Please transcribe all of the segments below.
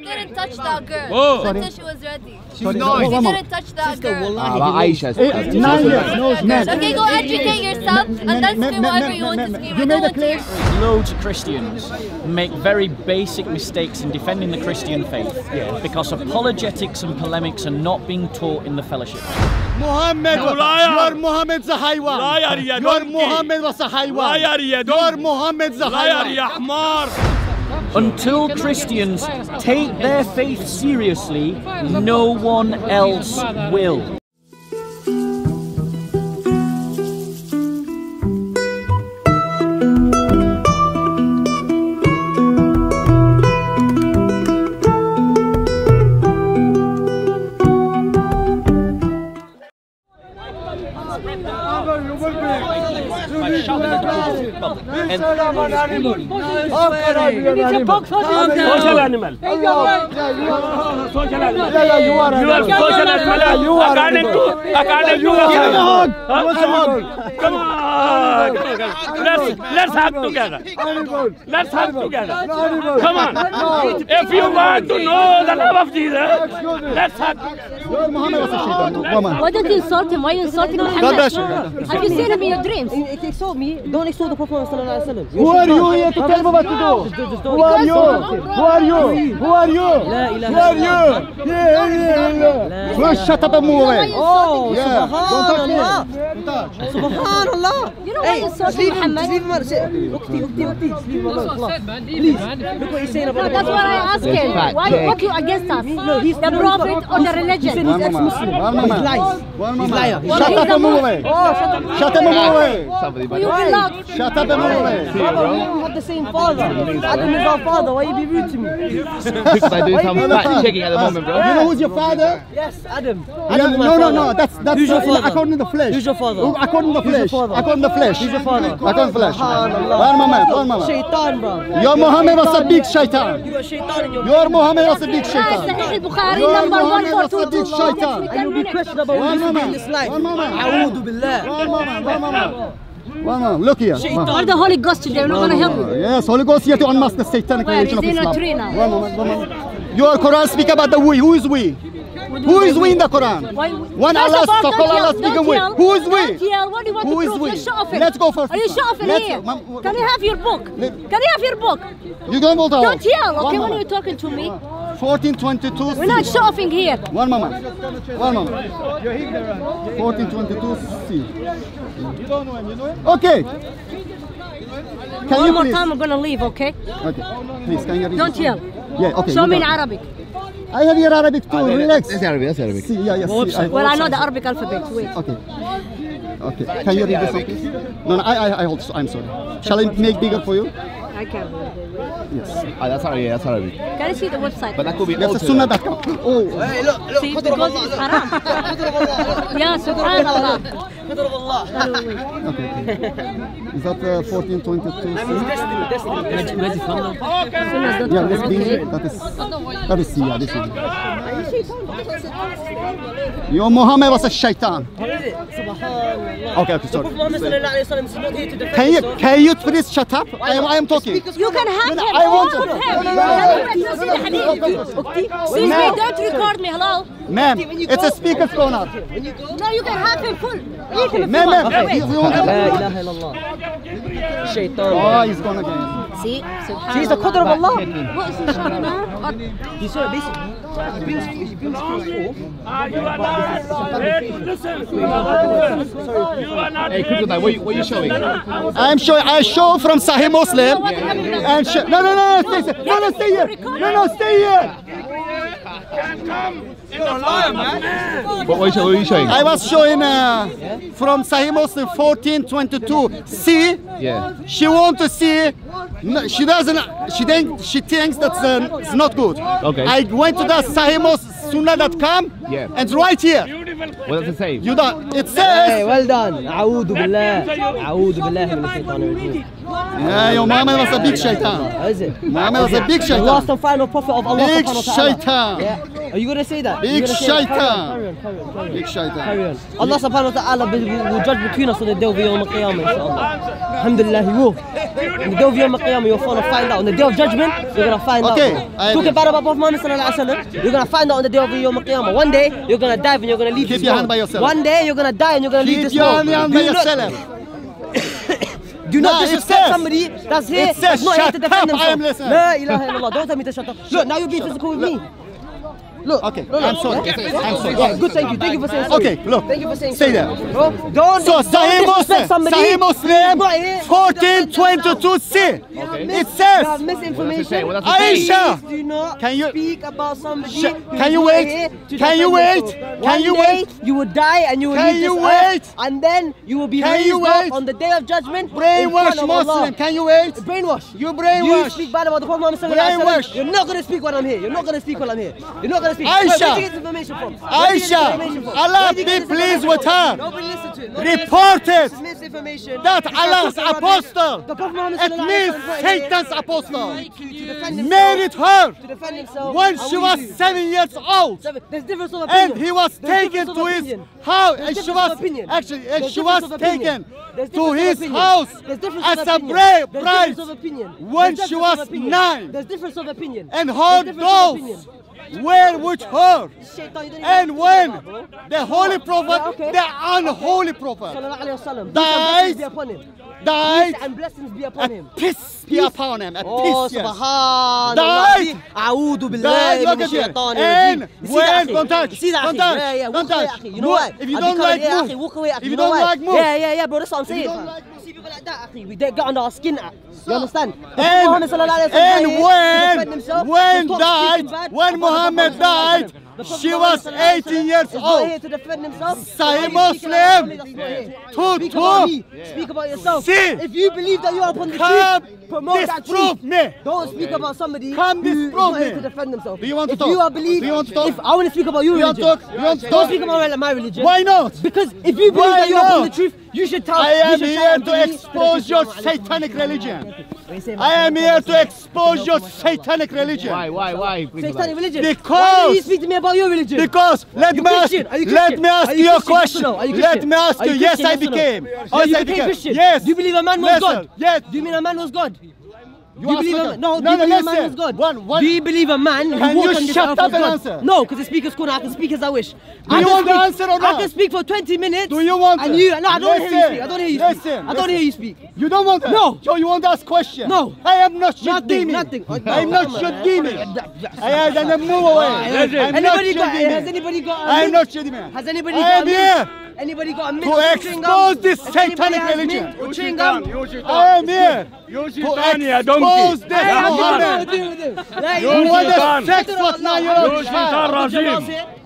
He didn't touch that girl Whoa. until she was ready. She's He nine. didn't touch that girl. Ah, but Aisha. Nine years, no, man. Okay, go educate yourself and then scream whatever you want to scream. You made a want to claim. hear. Loads of Christians make very basic mistakes in defending the Christian faith because apologetics and polemics are not being taught in the fellowship. Muhammad, No, liar. your Muhammad the highway. Liar, Your. Muhammad was a highway. Liar, ya Your donkey. Muhammad the until Christians take their faith seriously, no one else will. At the people. And social animal. social animal you are social animal. You are according to according to Give him a hug. He wants a hug. come on. Come on let's let's hug together let's have together come on if you want to know the love of Jesus let's hug Your Muhammad was a Why don't you insult him? Why are you insulting God Muhammad? bless you. God bless Have you seen him in your dreams? If you exalt me, don't exalt the Prophet sallallahu alaihi wasallam. Who are you here to tell me what to do? Who are you? Who are you? Who are you? Who are you? Yeah, yeah, yeah. Well, shut up and move away. Oh, Yeah. Don't touch me. subhanallah. Don't touch. Subhanallah. You know why Hey, you just insulting leave him, Muhammad? just leave him alone. Sit. Ukti, ukti, ukti. Just leave him alone. Please. Look what he's saying No, about that's what I asked him. Why check. what you against us? No, he's the prophet or the He said religion? he's One moment. ex-Muslim. One But moment. He lies. One He's moment. liar. Shut liar. up and move away. Oh, shut up. Shut up and move away. Somebody, Will you bro. Shut up and move away. Brother, we all have the same father. Adam is our father. Why you be rude to me? Because I do some fact checking at the moment, bro. You know who's your father? Yes, Adam. Adam no, no, no. That's that's Who's your father? according to the flesh. Who's your father? According to the flesh. Father? According to the flesh. Who's your father? According to the flesh. Subhanallah. One moment. One moment. Shaitan, bro. Your Muhammad was a big shaitan. You got shaitan your Your Muhammad was a big Guys, shaitan. Sahih al-Bukhari Your number Muhammad was a 1422. big shaitan. and you'll be questionable One when you be in moment. this life. One moment. A'udhu billah. One moment. One moment. One moment. Look here. Or the Holy Ghost today, we're not going to help you. Yes, Holy Ghost here to unmask the satanic Well, religion of he's in a Islam. tree now. One moment, one moment. Your Quran speak about the we. Who is we? Who is we in the Quran? Why- When First Allah, of so don't call Allah speaking don't we. yell, Who is we? Don't yell. What do you want Who to prove? we? Let's go first. Are you shopping Let's- here? Ma'am, Can I have your book? Let- Can I have your book? You don't want to Don't yell, okay, when moment. you're talking to me. 1422 We're not shopping here. One moment. One moment. 1422 C. You don't know him, you know him? Okay. Can One you more please? time, I'm going to leave, okay? Okay. Please, can you read Don't yell. Yeah, okay. Show me in. Arabic. I have your Arabic too. Relax. That's Arabic, that's Arabic. See, yeah, yes. see, I- Well, I know the Arabic alphabet. Wait. Okay. Okay. Can you read this one, please? No, no, I, I, I hold. I'm sorry. Shall I make bigger for you? I can't. Yes. Ah, that's Arabic, that's Arabic. Can I see the website? But that could be That's a altered. sunnah.com. Oh. See, because it's haram. yeah, subhanallah. Okay. okay. Is that uh, 1422? Yeah, that's B. That is. That is C. Yeah, this one. Your Muhammad was a shaitan. Subhanallah. Okay, okay, sorry. Muhammad sallallahu alayhi wa sallam is not here to defend Can you can you please shut up? I am I am talking. You can have him. I want to- him. No, no, no, no, no, no, no, no. Excuse me, don't record me. Hello? Ma'am, it's a speaker's corner. No, you can have him full. Eat him if you Ma'am, it's a want. ma'am, Wait. you, you want La to... ilaha illallah. Shaitan. Oh, he's gone again. See, See, it's the qadr of Allah. What is he showing now? He said basically, he brings, he brings Ah, you are not Hey, listen you are not Hey, Kryptonite, what, what are you showing? I'm showing. I show from Sahih Muslim. And no, no, no, no, stay, no, no, stay here. No, no, stay here. What, what, are you, show- what are you showing? I was showing uh, from Sahih Muslim 1422. See, Yeah. she want to see. No, she doesn't. She think she thinks that's uh, it's not good. Okay. I went to the Sahih Muslim Sunnah.com. Yeah. And right here, What ولا تسيف يو دان اتس إيه ويل دان اعوذ بالله اعوذ بالله من الشيطان الرجيم أيوه محمد was a big shaitan. Is it? Muhammad was a big shaitan. The last and final prophet of Allah big shaitan. Yeah. Are you gonna say that? Big shaitan. Big shaitan. Carry on. Allah subhanahu wa ta'ala will judge between us on the day of the Yom Kippur. inshallah. Alhamdulillah, he will. On the day of Yawm al-Qiyamah, you're gonna find out. On the day of judgment, you're gonna find out. Okay. Talking about Prophet Muhammad sallallahu alayhi wa sallam, you're gonna find out on the day of Yawm al-Qiyamah. One day, you're gonna to dive and you're gonna leave. by yourself. One day you're gonna die and you're gonna Keep leave this your world. hand by yourself. Do not nah, disrespect somebody that's here. It says, here to defend up, themselves. La ilaha illallah. Don't tell me to shut up. Look, now you're being physical with me. Look, okay, no, I'm sorry. I'm sorry. Yeah, good, thank you. Thank you for saying sorry. Okay, look. Thank you for saying sorry. Stay there. Bro, don't, so, Sahih Muslim, Sahih Muslim, 1422c. Okay. It says, misinformation. Aisha, do not can you, speak about somebody Can you wait? Can you wait? Can you wait? You will die and you will Can you wait? And then you will be raised up on the day of judgment. Brainwash Muslim, can you wait? Brainwash. You brainwash. You speak bad about the Prophet Muhammad You're not going to speak when I'm here. You're not going to speak when I'm here. You're not going me. Aisha. Where information from? Aisha. Information from? Allah be pleased with her. Nobody it. Nobody reported that Allah's apostle, at least Satan's apostle, married her when she was seven years old. And he was taken to his house. And she was, actually, she was taken to his house as a bride when she was nine. There's difference of opinion. And her dolls where which her and when? The holy prophet the unholy prophet. Dies dies and blessings be upon him. peace be upon him peace سبحان الله اعوذ بالله من الشيطان الرجيم when? contact contact contact you know what? If you don't like move. if you don't like move. Yeah yeah yeah bro that's what I'm saying. بالاعداء اخي we get under our skin you understand? and, and when when died when Muhammad died she was 18 years old. Here to defend himself. Say Muslim. Two, two. Speak about yourself. See. If you believe that you are upon the truth, promote that truth. me. Don't speak about somebody here to defend himself. Do you want to if talk? you are believe, Do you want to talk? If I want to speak about your you religion. Do you want to talk? Don't speak about my religion. Why not? Because if you believe that you are upon the truth, you should tell. I am here to expose your satanic religion. I am here to expose your satanic religion. Why, why, why? Satanic religion? Because. Why you speak to me about your religion? Because, let me ask, let me ask you a question. Let me ask you, yes, I became. Yes, I became. Yes. Do you believe a man was God? Yes. Do you mean a man was God? You do you believe a, no, no, do you no, believe a man is God? One, one. Do you believe a man can you on this earth? up and answer? No, because the speaker's corner, I can speak as I wish. Do I you want speak, the answer or not? I can speak for 20 minutes. Do you want And you, no, I don't listen, hear you speak. I don't hear you listen, speak. Listen. I don't hear you speak. You don't want that? No. So you want to ask question? No. I am not Shadimi. Nothing, nothing. Oh, I am not Shadimi. I am not move away. Anybody got, has anybody got I am not Shadimi. Has anybody got I am here. Anybody got a To expose this satanic religion. I am here. Yoshitania, don't expose this Mohammed. You want to sex with nine-year-old.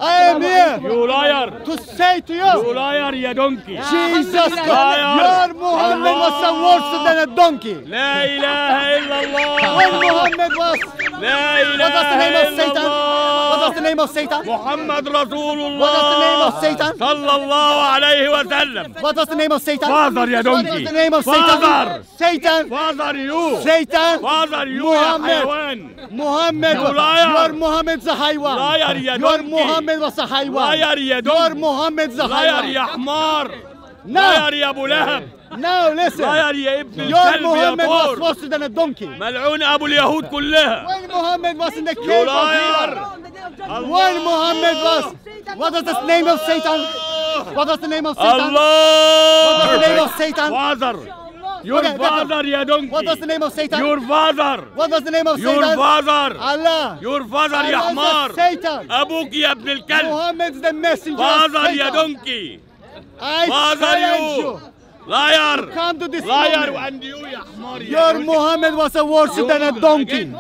I am here. You liar. To say to you. You liar, you donkey. Jesus Christ. Your Muhammad was worse than a donkey. La ilahe illallah. When Muhammad was لا اله What was the name of Satan? What was the name of Satan? محمد رسول الله What was the name of Satan? صلى الله عليه وسلم What was the name of Satan? فاذر يا دونكي What was the name of Satan? فاذر Satan فاذر يو Satan فاذر يو يا حيوان محمد You liar You are Muhammad the حيوان Liar يا دونكي You are Muhammad was the حيوان Liar يا دونكي You are Muhammad the حيوان Liar يا حمار Liar يا ابو لهب No, listen. Your Muhammad was faster than a donkey. ملعون ابو اليهود كلها. When Muhammad was in the cave of Hira. When Muhammad was What was the name of Satan? What was the name of Satan? Allah. was the name of Satan? Father. Your father, ya donkey. What was the name of Satan? Your father. What was the name of Your Satan? Your father. Allah. Your father, Allah ya Hamar. Satan. Abuk ya Ibn al-Kalb. Muhammad's the messenger. Father, ya donkey. I challenge you. Liar! You can't this. Liar, moment. and you, ya Your Muhammad was a worse than a donkey.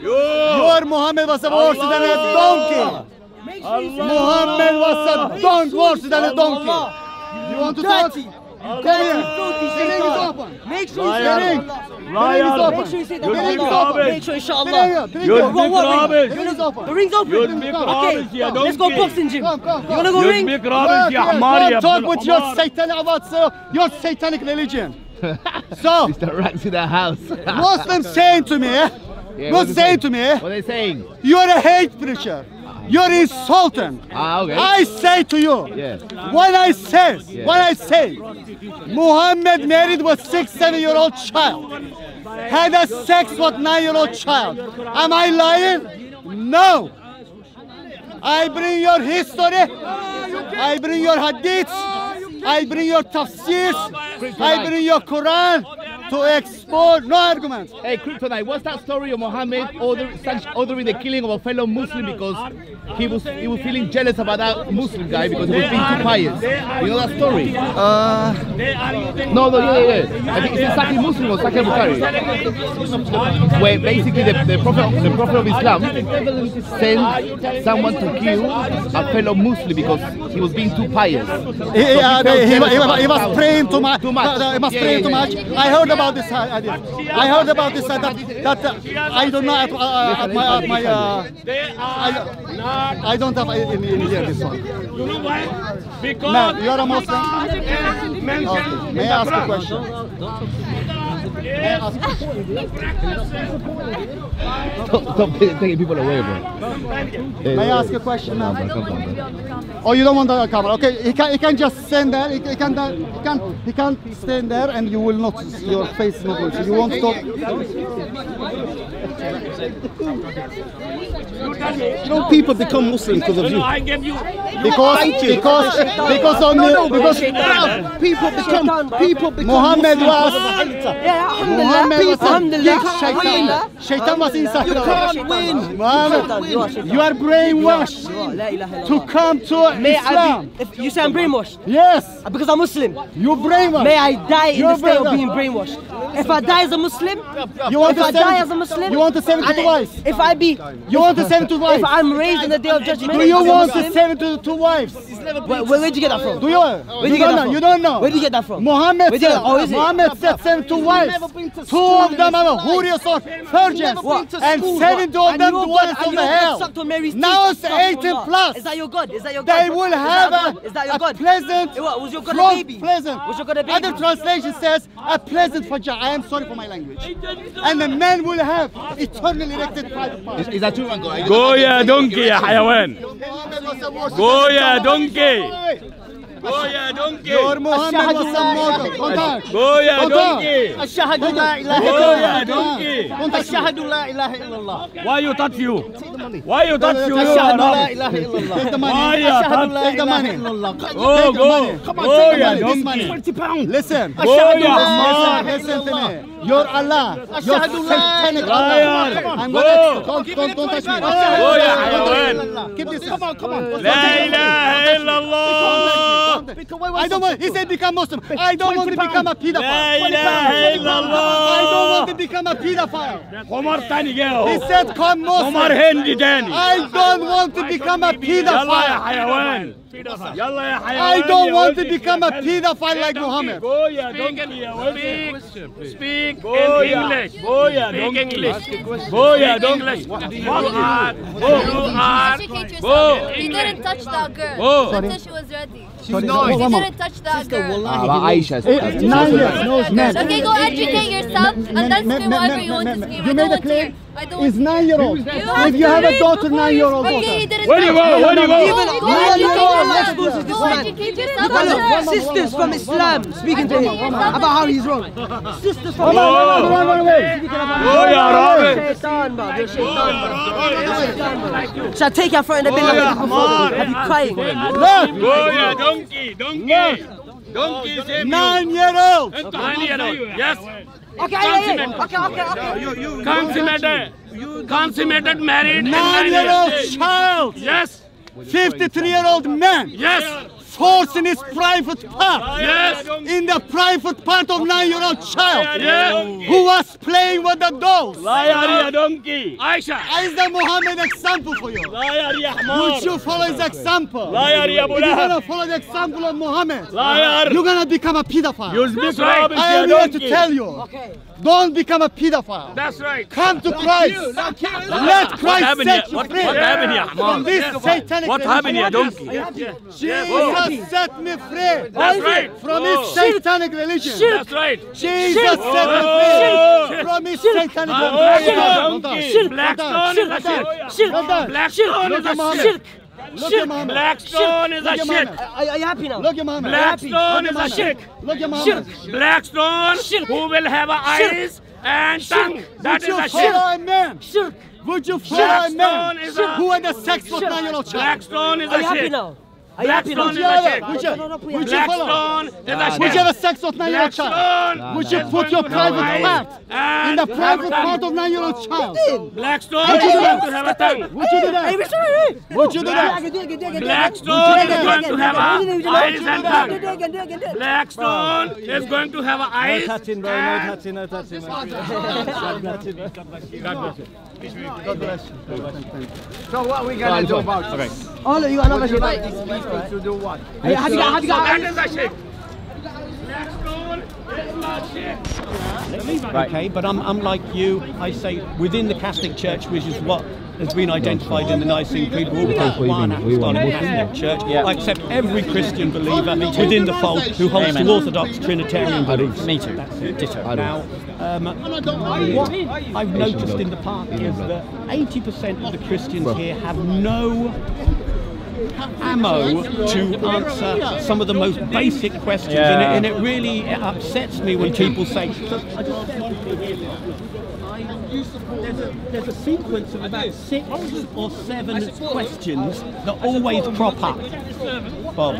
You. Your Muhammad was a worse than a donkey. Allah. Muhammad was a donkey worse than a donkey. You want to talk? Make sure you say Ryan, Make sure you say the Make sure open. Make sure inshallah. You're what, what ring? The ring's open. The ring's open. Okay, let's go boxing gym. Come, come, come. You wanna go ring? Don't talk with your satanic about your satanic religion. so it's the rats in the house. Muslims saying to me, eh? yeah, Muslims saying to me, eh? what are they saying? You are a hate preacher. You're insulting. Ah, okay. I say to you, Yeah. when I say, when I say, Muhammad married with six, seven year old child, had a sex with nine year old child. Am I lying? No. I bring your history. I bring your hadiths. I bring your tafsirs. I bring your Quran to expose. No arguments. Hey, Kryptonite, what's that story of Muhammad order, ordering the killing of a fellow Muslim because he was he was feeling jealous about that Muslim guy because he was being too pious? You know that story? Uh, No, no, yeah, yeah, yeah. I think it's Sahih Muslim or Sahih Bukhari. Where basically the, the prophet the prophet of Islam sent someone to kill a fellow Muslim because he was being too pious. he, he, uh, he, he, he, he was praying too much. Too much. Uh, he was praying too much. I heard about this uh, hadith. I heard about this uh, that, that uh, I don't know at, uh, at my, at my uh, I, I don't have any, in here this one. You know why? Because you are a Muslim. Okay. May I ask a question? May I ask Stop, stop taking people away, bro. Hey, May I ask a question, ma'am? Come on, bro. Oh, you don't want the camera? Okay, he can he can just stand there. He, he can he can he can stand there, and you will not see your face is not going. So you won't stop. You know, people become Muslim because of you. I gave you because because because on the because people become people become Muhammad was Muhammad was Shaitan. Shaitan was inside. You can't win. Muhammad, you are brainwashed to come to Islam. If you say I'm brainwashed. Yes. Uh, because I'm Muslim. You brainwashed. May I die in the state of being brainwashed. If I die as a Muslim, you want if to I die as a Muslim, you want to save it twice. If I be, you want to save it twice. If I'm raised in the day of judgment, do you want to save it two wives? Where, where, where'd you get that from? Do you? Where'd you you get don't that know. from? You don't know. Where'd you get that from? Muhammad Where'd you said, get- oh, is it? Muhammad said send two wives. Two of them are hurious or virgins, What? and School, seventy what? of them And to your one God- is and of the your God hell. sucked on Mary's Now teeth. it's Astaghfirullah. 18 plus. Is that your God? Is that your God? They will Is that have God? a, Is that your a God? pleasant, Eh, what, was your God a front baby? pleasant. Was your God a baby? Other translation says a pleasant vagina. I am sorry for my language. And the men will have eternally erected private parts. Is, is that true, Uncle? Go يا دونكي يا حيوان. Goya donkey. Goya donkey. Your Muhammad was some motor. Goya donkey. Ashhadu la ilaha illallah. Goya donkey. Ashhadu la ilaha illallah. Why you touch you? Why you touch you? Ashhadu la ilaha illallah. Take the money. Why you touch? Take the money. Oh go. Goya donkey. Twenty pounds. Listen. Goya. Listen to me. Your Allah. Your satanic Allah. I'm going to. Don't, don't, touch me. Go, ya Keep this. Come on, come on. La ilaha illallah. I don't want. He said become Muslim. I don't want to become a pedophile. La ilaha illallah. I don't want to become a pedophile. Omar Tanigeo. He said come Muslim. Omar Hendi Dani. I don't want to become a pedophile. Allah ya Hayawan. I don't want to become a pedophile like Muhammad. Goya, don't speak, speak in English. Goya, don't English. Goya, don't English. What you are? You are. Go. He didn't touch that girl. Go. Until she was ready. She's not. He didn't touch that girl. Wallahi, Aisha. No. Okay, go educate yourself and then scream whatever you want to scream. You made a claim. Is It's nine year old. You if you have a daughter, nine year old. Okay, where do you go? Where do you go? Nine year old exposes this man. Sisters from Islam speaking to him about how he's wrong. Sisters from Islam. Run, run away. Oh, yeah, Robin. Shaitan, Oh You're shaitan, oh, bro. Shall I take oh, you out in the bin? Are you crying? Oh, look. Oh, yeah, donkey, donkey. Donkey. Nine year old. Nine year old. Yes. Okay, yeah, yeah. Okay, okay, okay. Consummated. Consummated married. Nine-year-old child. Yes. 53 year old man. Yes horse in his private part. Yes. In the private part of nine-year-old child. Yes. Who was playing with the dolls. Liar, donkey. Aisha. Is the Muhammad example for you? Liar, Would you follow his example? Liar, You're gonna follow the example of Muhammad. Liar. You're gonna become a pedophile. You're right. I am here to tell you. Okay. Don't become a pedophile. That's right. Come to Christ. Let Christ set you free. What happened here, Ahmad? From this satanic What happened here, donkey? Jesus. Oh. Jesus set me free That's right. from Oh. his satanic religion. That's right. Jesus Shirk. set me Oh. free from his satanic Oh, religion. yeah. Hold on, Shirk. hold on. Blackstone is a shirk. Hold on. Blackstone Look is at a Muhammad. shirk. Look at Muhammad. Blackstone is a Look at shirk. Muhammad. Are, are you happy now? Look at Muhammad. Blackstone Look is at a shirk. Look at Muhammad. Blackstone who will have a eyes and tongue. That Would is you a follow shirk. a man? Shirk. Would you follow a Blackstone man is a- who had a sex with nine-year-old child? Blackstone is Are a you happy shirk. now? Are you happy now? Blackstone is Would you a you, you? Blackstone is a Would you have a sex with nine-year-old child? Blackstone Would you put your going to have private part in the private part of nine-year-old child? Blackstone Would you is do going that? to have a tongue. Would you do that? Hey, Mr. Hey. Would you do that? Blackstone is going to have eyes and tongue. Blackstone is going to have a eyes and no touching. God bless you. So what are we gonna do about it? All of you are not Would you going like these people to do what? Have you got, have you got, that is a shirk. Blackstone is a shirk. Okay, but I'm, I'm like you. I say within the Catholic Church, which is what has been identified in the Nicene Creed, we're all one apostolic Catholic Church. Yeah. I accept every Christian believer within the fold who holds Amen. to Orthodox Trinitarian beliefs. Me too. That's it. Ditto. Now, um, what I've noticed in the party is that 80% of the Christians here have no ammo to answer some of the most basic questions, Yeah. and, it, and it really upsets me when people say. There's a, there's a sequence of about six or seven questions that always crop up, Bob,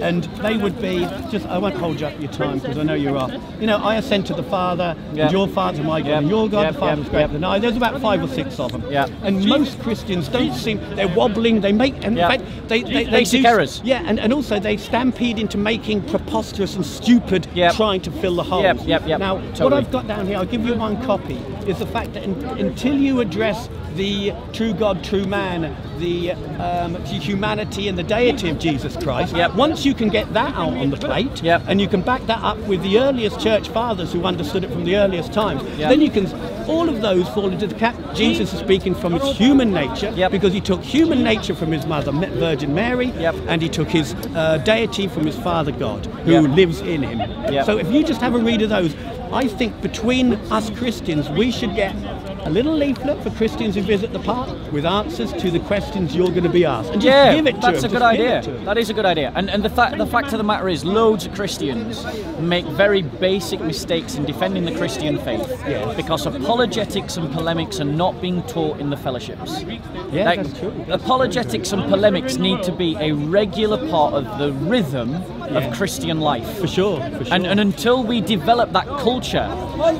and they would be just. I won't hold you up your time because I know you're off. You know, I ascend to the Father, Yeah. and your Father's my God, Yeah. and your God Yeah, the Father's yeah, greater yeah. than I. There's about five or six of them. Yeah. And most Christians don't seem they're wobbling. They make in fact they they, they do, errors. Yeah, and, and also they stampede into making preposterous and stupid Yep. trying to fill the holes. Yep, yep, yep, Now, what. I've got down here, I'll give you one copy, is the fact that in, until you address the true God, true man, the, um, the humanity and the deity of Jesus Christ, Yep. once you can get that out on the plate, Yep. and you can back that up with the earliest church fathers who understood it from the earliest times, Yep. then you can, all of those fall into the cap. Jesus is speaking from his human nature, because he took human nature from his mother, Virgin Mary, and he took his uh, deity from his father God, who lives in him. So if you just have a read of those, I think between us Christians, we should get a little leaflet for Christians who visit the park with answers to the questions you're going to be asked. And just yeah, give it to that's them, a good idea. it to them. That is a good idea. And and the fact the fact of the matter is, loads of Christians make very basic mistakes in defending the Christian faith because apologetics and polemics are not being taught in the fellowships. Yeah, Like, that's true. Apologetics and polemics need to be a regular part of the rhythm Yeah. of Christian life. For sure, for sure. And, and until we develop that culture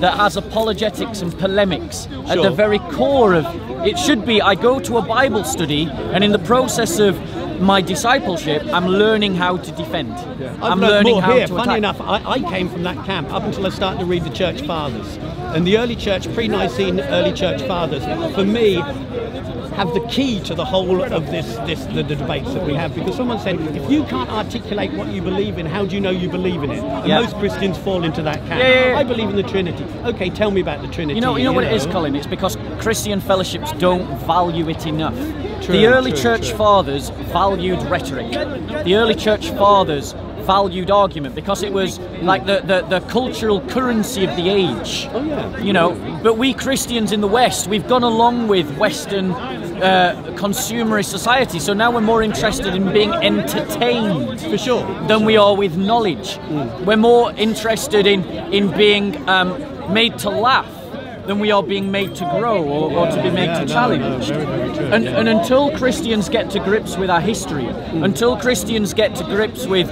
that has apologetics and polemics at the very core of it should be I go to a Bible study and in the process of my discipleship I'm learning how to defend. I've I'm learning how here. to Funny attack. enough, I, I came from that camp up until I started to read the Church Fathers. And the early church, pre-Nicene early church fathers, for me, have the key to the whole of this, this the, the debates that we have. Because someone said, if you can't articulate what you believe in, how do you know you believe in it? And Yeah. most Christians fall into that camp. Yeah, yeah. I believe in the Trinity. Okay, tell me about the Trinity. You know, you know what it is, Colin. It's because Christian fellowships don't value it enough. True, the early true, church true. fathers valued rhetoric. The early church fathers valued argument because it was like the, the, the cultural currency of the age. Oh, yeah. You know, but we Christians in the West, we've gone along with Western uh, consumerist society, so now we're more interested in being entertained For sure. than we are with knowledge. We're more interested in in being um, made to laugh than we are being made to grow or, or to be made Yeah, to no, challenge. no, very, very and, yeah. and until Christians get to grips with our history, until Christians get to grips with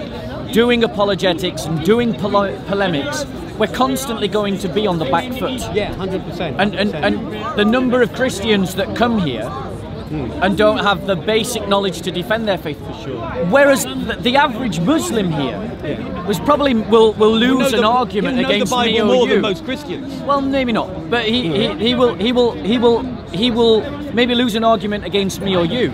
doing apologetics and doing polemics, we're constantly going to be on the back foot. Yeah, 100%. And, and, 100%. and the number of Christians that come here and don't have the basic knowledge to defend their faith. For sure. Whereas the, the average Muslim here was probably will will lose an argument against the Bible me or more you. than most Christians. Well, maybe not, but he, he, he will he will he will he will maybe lose an argument against me or you.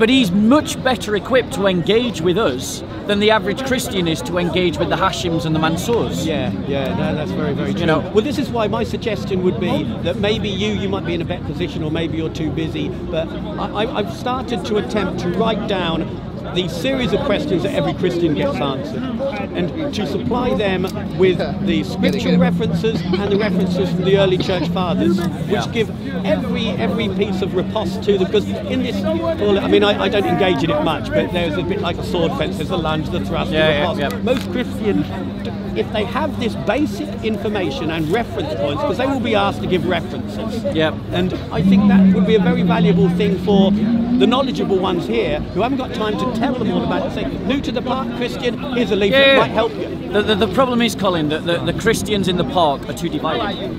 But he's much better equipped to engage with us than the average Christian is to engage with the Hashims and the Mansours. Yeah, yeah, no, that's very, very true. know- well, this is why my suggestion would be that maybe you, you might be in a better position, or maybe you're too busy. But I- I've started to attempt to write down the series of questions that every Christian gets answered, and to supply them with the scriptural references and the references from the early church fathers, which give every every piece of riposte to them. Because in this, well, I mean, I, I don't engage in it much, but there's a bit like a sword fence. There's the lunge, the thrust, Yeah, the yeah, riposte. yeah. Most Christians, if they have this basic information and reference points, because they will be asked to give references. Yep. And I think that would be a very valuable thing for the knowledgeable ones here who haven't got time to tell them all about it. Say, new to the park, Christian, here's a leaflet, Yeah, might help you. The, the, the problem is, Colin, that the, the Christians in the park are too divided.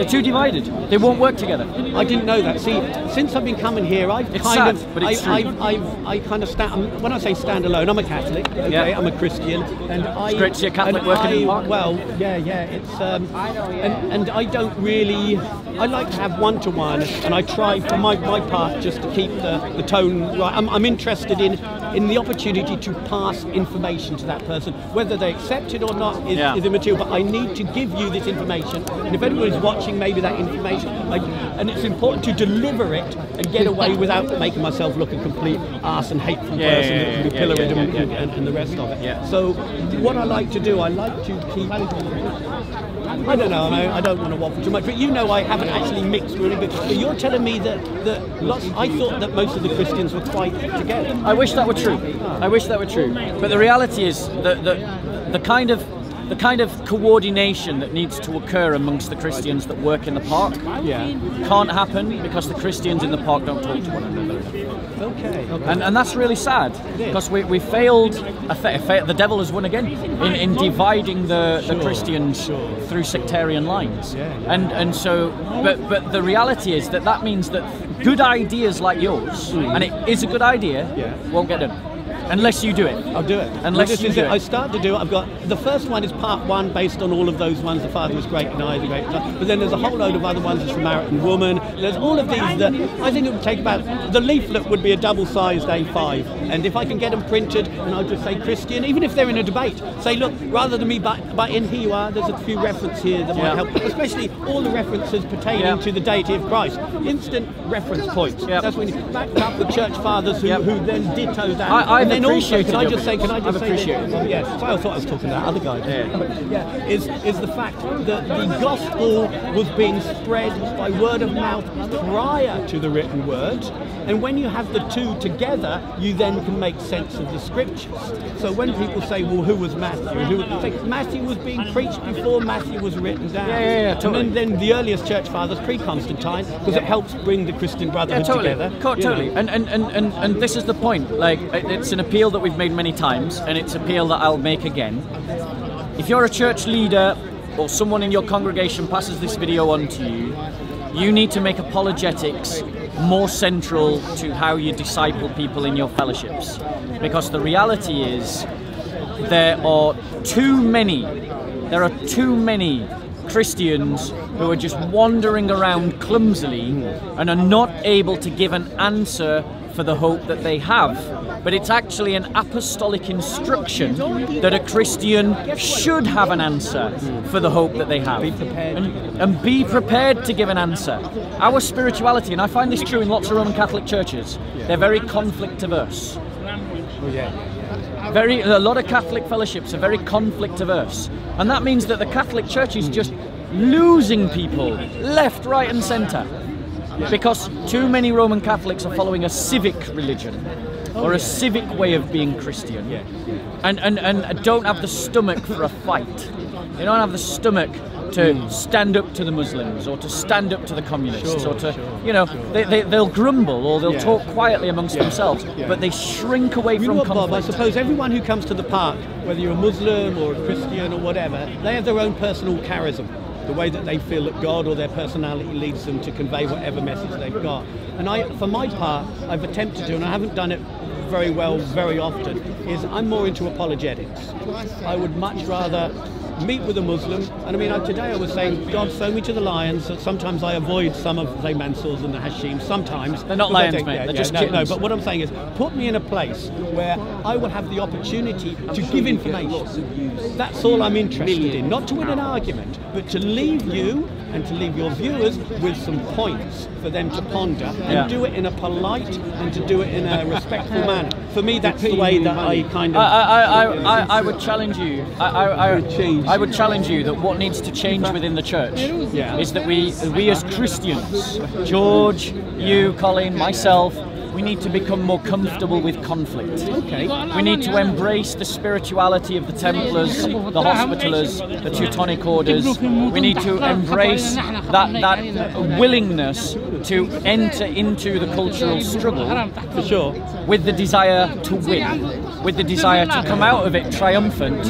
They're too divided. They won't work together. I didn't know that. See, since I've been coming here, I've It's kind sad, of, but it's I, true. I, I've, I kind of stand. When I say stand alone, I'm a Catholic. Okay, Yeah. I'm a Christian, and I. great to see a Catholic working in the I- park. Well, yeah, yeah. It's um, and and I don't really. I like to have one to one, and I try for my, my part just to keep the, the tone right. I'm, I'm interested in in the opportunity to pass information to that person, whether they accept it or not is, Yeah. is immaterial. But I need to give you this information, and if anyone is watching, maybe that information, I, and it's important to deliver it and get away without making myself look a complete arse and hateful Yeah, person yeah, that can be yeah, yeah, and, yeah, and, and, the rest of it. Yeah. So what I like to do, I like to keep. I don't know, I, I don't want to waffle too much, but you know I haven't actually mixed really. But you're telling me that, that lots. I thought that most of the Christians were quite together. I wish that were true. I wish that were true. But the reality is that the, the kind of the kind of coordination that needs to occur amongst the Christians that work in the park Yeah. can't happen because the Christians in the park don't talk to one another. Okay. okay. And, and that's really sad because we, we failed, fa- the devil has won again in, in dividing the, the Christians sure. through sectarian lines. Yeah, yeah. And, and so, but, but the reality is that that means that good ideas like yours, mm. and it is a good idea. Yeah. won't get done. Unless you do it. I'll do it. Unless you do it. it. I start to do it. I've got the first one is part one, based on all of those ones. The father was great, and I was great. But then there's a whole load of other ones. The Samaritan woman. There's all of these that I think it would take about. The leaflet would be a double-sized A5, and if I can get them printed, and I'll just say Christian, even if they're in a debate, say look, rather than me, but, but in here you are. There's a few references here that Yeah. might help, especially all the references pertaining Yeah. to the deity of Christ. Instant reference points. Yeah. That's when you back up the church fathers who, Yeah. who then ditto that. I- and also, can I just say, can I just say this? Yes, I thought I was talking about other guys. Yeah. Is is the fact that the gospel was being spread by word of mouth prior to the written word, and when you have the two together, you then can make sense of the scriptures. So when people say, "Well, who was Matthew?" Who Matthew was being preached before Matthew was written down. Yeah, yeah, yeah, totally. And then, then the earliest church fathers, pre-Constantine, because it helps bring the Christian Yeah, brotherhood totally. together. Co- know. totally. And, and, and, and, and this is the point. Like, it's an appeal that we've made many times, and it's appeal that I'll make again. If you're a church leader or someone in your congregation passes this video on to you, you need to make apologetics more central to how you disciple people in your fellowships. Because the reality is, there are too many, there are too many Christians who are just wandering around clumsily and are not able to give an answer for the hope that they have. But it's actually an apostolic instruction that a Christian should have an answer for the hope that they have. Be. And, and be prepared to give an answer. Our spirituality, and I find this true in lots of Roman Catholic churches, they're very conflict averse. Oh, very, a lot of Catholic fellowships are very conflict averse, and that means that the Catholic Church is just losing people left, right, and centre because too many Roman Catholics are following a civic religion or a civic way of being Christian, and, and and don't have the stomach for a fight. They don't have the stomach to hmm. stand up to the Muslims or to stand up to the communists or to, you know, they, they, they'll grumble or they'll Yeah. talk quietly amongst themselves, but they shrink away You from know what, Bob? I suppose everyone who comes to the park, whether you're a Muslim or a Christian or whatever, they have their own personal charism, the way that they feel that God or their personality leads them to convey whatever message they've got. And I, for my part, I've attempted to, and I haven't done it very well very often, is I'm more into apologetics. I would much rather meet with a Muslim, and I mean, I, today I was saying, God, sow me to the lions. That sometimes I avoid some of the Mansurs and the Hashim. Sometimes They're not because I lions, think- mate. yeah, They're yeah, just no, no, but what I'm saying is, put me in a place where I will have the opportunity to give information. That's all I'm interested in. Not to win an argument, but to leave you and to leave your viewers with some points for them to ponder and Yeah. do it in a polite and to do it in a respectful manner. For me, that's the way that I kind of. I, I, I, I, I would challenge you. I, I, I, I would challenge you that what needs to change within the church Yeah. is that we, we as Christians, George, you, Colin, myself, we need to become more comfortable with conflict. Okay. We need to embrace the spirituality of the Templars, the Hospitallers, the Teutonic orders. We need to embrace that that willingness to enter into the cultural struggle For sure. with the desire to win, with the desire to come out of it triumphant.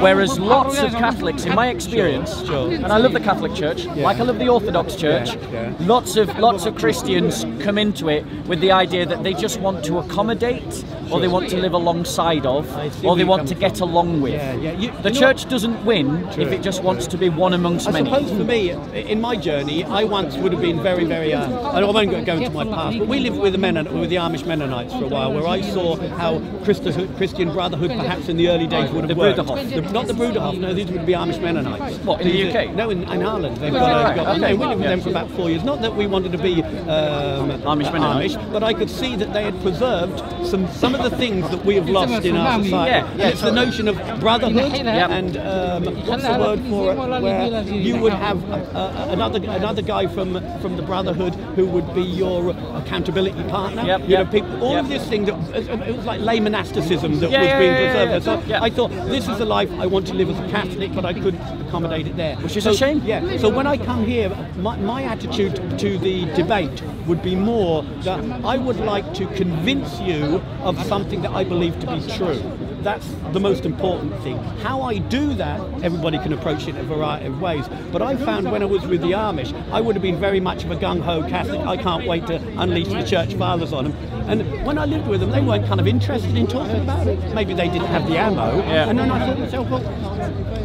Whereas lots of Catholics, in my experience, and I love the Catholic Church, like I love the Orthodox Church, yeah. lots of lots of Christians come into it with the idea that they just want to accommodate, or they want to live alongside of, or they want to get along with. Yeah, yeah. You- The you church doesn't win if it just wants to be one amongst I many. suppose for me, in my journey, I once would have been very, very. Uh, I won't go go into my past, but we lived with the Mennon, with the Amish Mennonites for a while, where I saw how Christian Brotherhood, perhaps in the early days, would have The worked. Bruderhof. The- not the Bruderhof. No, these would be Amish Mennonites. What, in the are- UK? No, in, in Ireland. They've got. right, got okay. We lived with them for about four years. Not that we wanted to be um, Amish Mennonites. But I could see that they had preserved some some of the things that we have lost in our society. Yeah, yeah. It's the notion of brotherhood Yep. and um, what's the word for it? Where you would have uh, another another guy from from the brotherhood who would be your accountability partner. Yep, you know, people, all of this thing that it was like lay monasticism that Yeah, was yeah, being yeah, yeah, preserved. yeah. So Yeah. I thought this is the life I want to live as a Catholic, but I couldn't accommodate it there. Which is so, a shame. Yeah. So when I come here, my, my attitude to the debate would be more that I would like to convince you of something that I believe to be true. That's the most important thing. How I do that, everybody can approach it in a variety of ways. But I found when I was with the Amish, I would have been very much of a gung ho Catholic. I can't wait to unleash the church fathers on them. And when I lived with them, they weren't kind of interested in talking about it. Maybe they didn't have the ammo. Yeah. And then I thought to myself, well,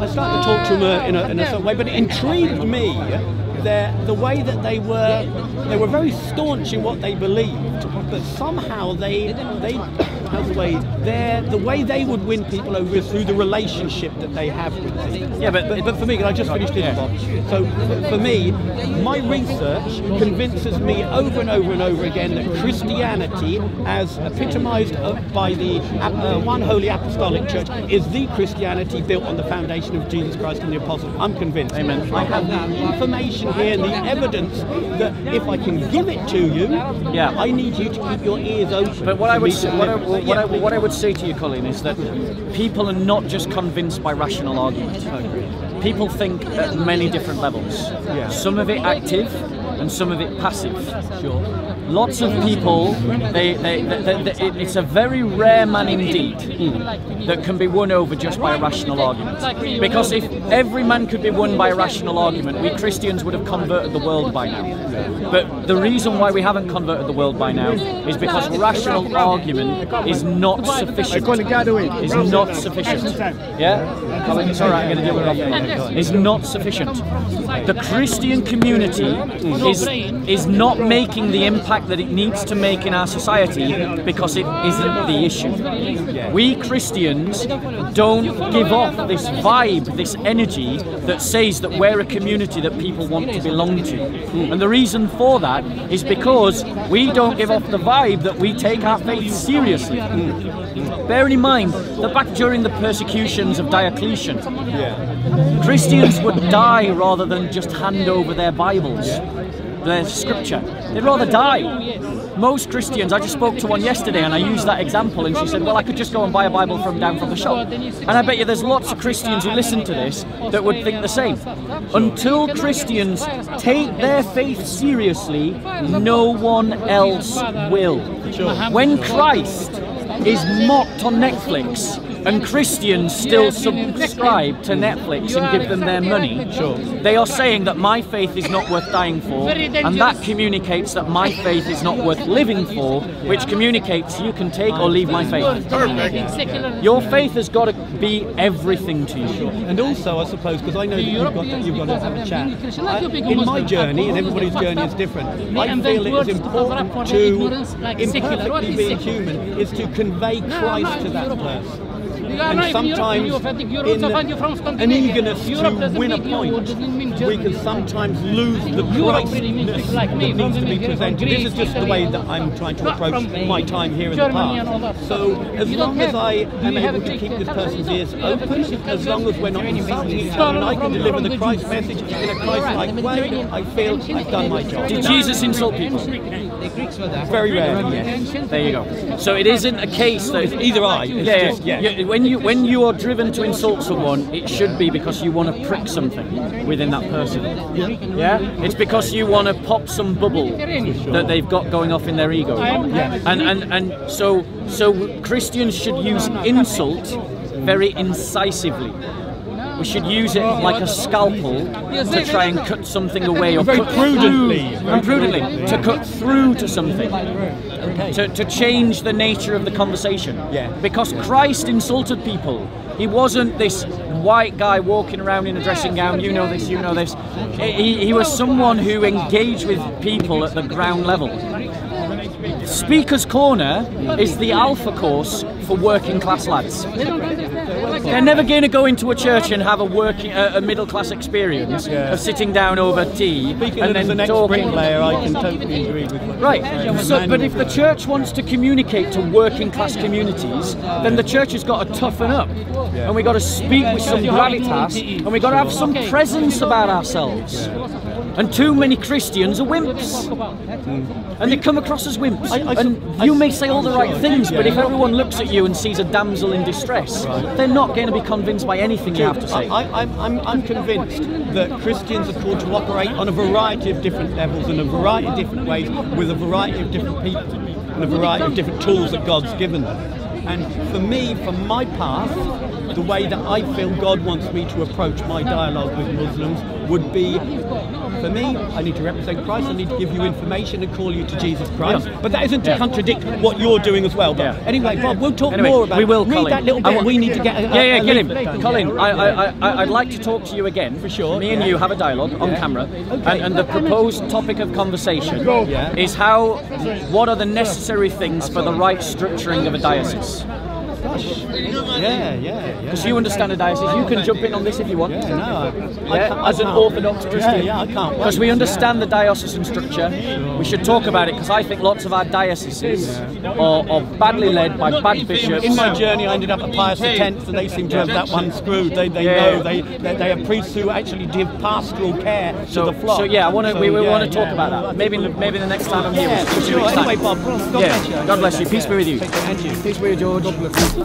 I started to talk to them uh, in a, in a certain way, but it intrigued me the way that they were they were very staunch in what they believed, but somehow they they the way their the way they would win people over is through the relationship that they have with them. Yeah, but- but, but for me, can I just finish this? So for- me, my research convinces me over and over and over again that Christianity, as epitomised by the uh, one holy apostolic church, is the Christianity built on the foundation of Jesus Christ and the apostles. I'm convinced. Amen. I have the information here and the evidence that if I can give it to you, Yeah. I need you to keep your ears open. But what I would say, what I, live. what, I, what I would say to you, Colin, is that people are not just convinced by rational argument. People think at many different levels. Some of it active, and some of it passive. Sure. Lots of people, they, they, they, they, they- it- it's a very rare man indeed that can be won over just by rational argument. Because if every man could be won by a rational argument, we Christians would have converted the world by now. But the reason why we haven't converted the world by now is because rational argument is not sufficient. Is not sufficient. Yeah? Colin, it's all right, I'm going to deal with it. Is not sufficient. The Christian community is, is not making the impact that it needs to make in our society because it isn't the issue. We Christians don't give off this vibe, this energy that says that we're a community that people want to belong to. And the reason for that is because we don't give off the vibe that we take our faith seriously. Bearing in mind that back during the persecutions of Diocletian, Christians would die rather than just hand over their Bibles, their scripture. They'd rather die. Most Christians, I just spoke to one yesterday and I used that example, and she said, Well, I could just go and buy a Bible from down from the shop. And I bet you there's lots of Christians who listen to this that would think the same. Until Christians take their faith seriously, no one else will. When Christ is mocked on Netflix and Christians still subscribe to Netflix and give them their money, they are saying that my faith is not worth dying for, and that communicates that my faith is not worth living for, which communicates you can take or leave my faith. Your faith has got to be everything to you. And also, I suppose, because I know that you've got to, you've got to have a chat. I, in my journey, and everybody's journey is different, I feel it is important to, imperfectly being human, is to convey Christ to that person. And sometimes in an eagerness to win a point, we can sometimes lose the Christness that needs to be presented. This is just the way that I'm trying to approach my time here in the past. So as long as I am able to keep this person's ears open, as long as we're not insulting each other, and I can deliver the Christ message in a Christ-like way, I feel I've done my job. Did Jesus insult people? Very rarely, yes. There you go. So it isn't a case that Either I. It's yeah, just, yeah. Yeah. When you when you are driven to insult someone, it should be because you want to prick something within that person. Yeah. It's because you want to pop some bubble that they've got going off in their ego. Yeah. And and and so so Christians should use insult very incisively. We should use it like a scalpel to try and cut something away or Very prudently. through, and prudently to cut through to something to, to change the nature of the conversation. Yeah. Because Christ insulted people. He wasn't this white guy walking around in a dressing gown, you know this, you know this. He, he was someone who engaged with people at the ground level. Speaker's Corner is the alpha course for working class lads. They're never going to go into a church and have a working, a, a middle class experience of sitting down over tea Speaking and as then an talking. ex-bricklayer, I can totally agree with what Right. So, but if the church wants to communicate to working class communities, then the church has got to toughen up, and we got to speak with some gravitas, and we got to have some presence about ourselves. And too many Christians are wimps, hmm. and they come across as wimps. I- I- and you may say all the right things, but if everyone looks at you and sees a damsel in distress, they're not going to be convinced by anything you have to say. I, I'm, I'm, I'm convinced that Christians are called to operate on a variety of different levels in a variety of different ways with a variety of different people and a variety of different tools that God's given them. And for me, for my path, the way that I feel God wants me to approach my dialogue with Muslims would be for me, I need to represent Christ. I need to give you information and call you to Jesus Christ. Yeah. But that isn't to Yeah. contradict what you're doing as well. But anyway, Bob, we'll talk Anyway, more about we will, Read Colin. that little bit. want- we need to get a, yeah, yeah, get him. Colin. I, I, I, I'd like to talk to you again for sure, Me and you have a dialogue on camera, Okay. and, and the proposed topic of conversation Yeah. is how, what are the necessary things for the right structuring of a diocese? Yeah, yeah, yeah. Because you understand a diocese, you can jump in on this if you want. Yeah, no, I, I Yeah, can't- I as an. Orthodox Christian. Yeah, yeah, I can't. Because we understand the diocesan structure, we should talk about it because I think lots of our dioceses are, are badly led by bad bishops. In my journey, I ended up at Pius X, and they seem to have that one screwed. They, they Yeah. know they, they they are priests who actually give pastoral care So, to the flock. so yeah, I want to. So, we, we yeah, want to talk yeah. about that. Maybe maybe the next time I'm here. Yeah, we'll for do sure. Anyway, Bob, God yeah. bless you. God bless you. Peace be with you. Take care. And you. Peace be with you, George. Yeah.